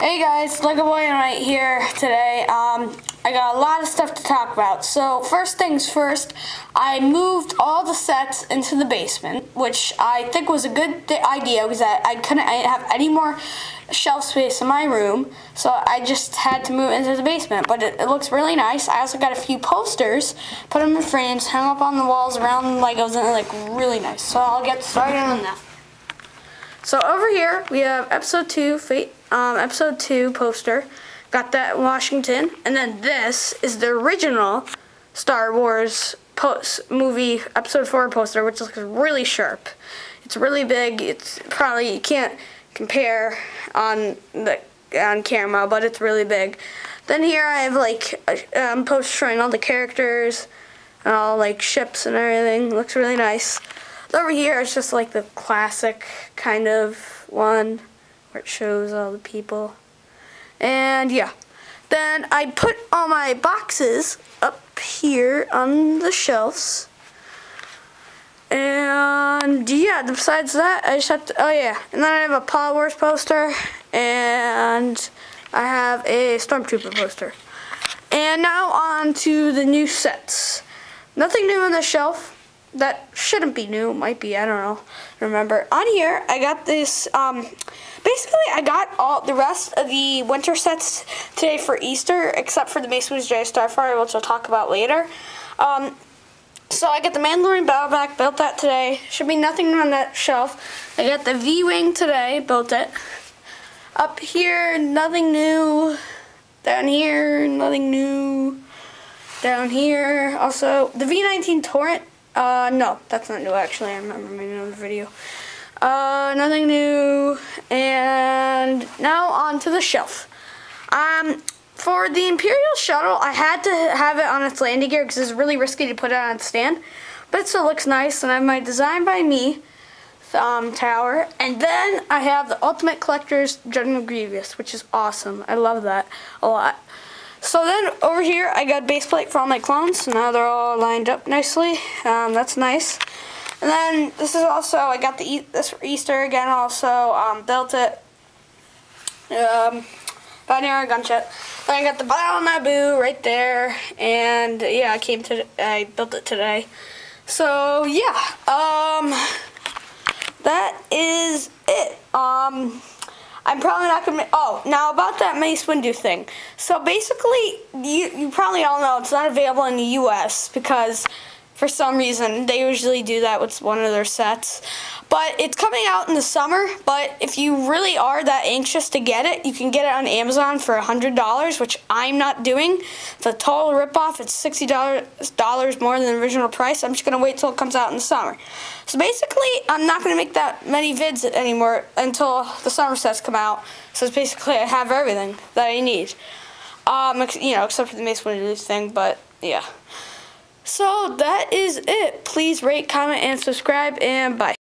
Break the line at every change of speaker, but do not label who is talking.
Hey guys, Lego Boy right here today. Um, I got a lot of stuff to talk about. So first things first, I moved all the sets into the basement, which I think was a good idea because I, I couldn't I didn't have any more shelf space in my room, so I just had to move into the basement. But it, it looks really nice. I also got a few posters, put them in frames, hung up on the walls around Legos, and they're like really nice. So I'll get started on that. So over here we have episode two, Fate, um, episode two poster. Got that in Washington, and then this is the original Star Wars post movie episode four poster, which looks really sharp. It's really big. It's probably you can't compare on the on camera, but it's really big. Then here I have like a um, poster showing all the characters and all like ships and everything. Looks really nice. Over here, it's just like the classic kind of one where it shows all the people. And yeah. Then I put all my boxes up here on the shelves. And yeah, besides that, I just have to, oh yeah. And then I have a Paw Wars poster. And I have a Stormtrooper poster. And now on to the new sets. Nothing new on the shelf that shouldn't be new, might be, I don't know, remember. On here, I got this, um, basically I got all the rest of the winter sets today for Easter, except for the Windu Jedi Starfighter, which I'll talk about later. Um, so I got the Mandalorian Battle Pack, built that today. Should be nothing on that shelf. I got the V-Wing today, built it. Up here, nothing new. Down here, nothing new. Down here, also, the V19 Torrent uh, no, that's not new actually. I remember making another video. Uh, nothing new. And now on to the shelf. Um, for the Imperial Shuttle, I had to have it on its landing gear because it's really risky to put it on its stand. But it still looks nice, and I have my Design by Me um, tower. And then I have the Ultimate Collector's General Grievous, which is awesome. I love that a lot. So then over here I got base plate for all my clones. So now they're all lined up nicely. Um, that's nice. And then this is also, I got the this for Easter again also. Um, built it. Um, Binary Gunship. Then I got the Battle Naboo right there. And yeah, I came to, I built it today. So yeah, um, that is it. Um, I'm probably not gonna. Oh, now about that Mace Windu thing. So basically, you you probably all know it's not available in the U.S. because for some reason they usually do that with one of their sets. But it's coming out in the summer. But if you really are that anxious to get it, you can get it on Amazon for $100, which I'm not doing. It's a total ripoff. It's $60 more than the original price. I'm just going to wait till it comes out in the summer. So basically, I'm not going to make that many vids anymore until the summer sets come out. So it's basically I have everything that I need. Um, you know, except for the Mace Windu thing, but yeah. So that is it. Please rate, comment, and subscribe, and bye.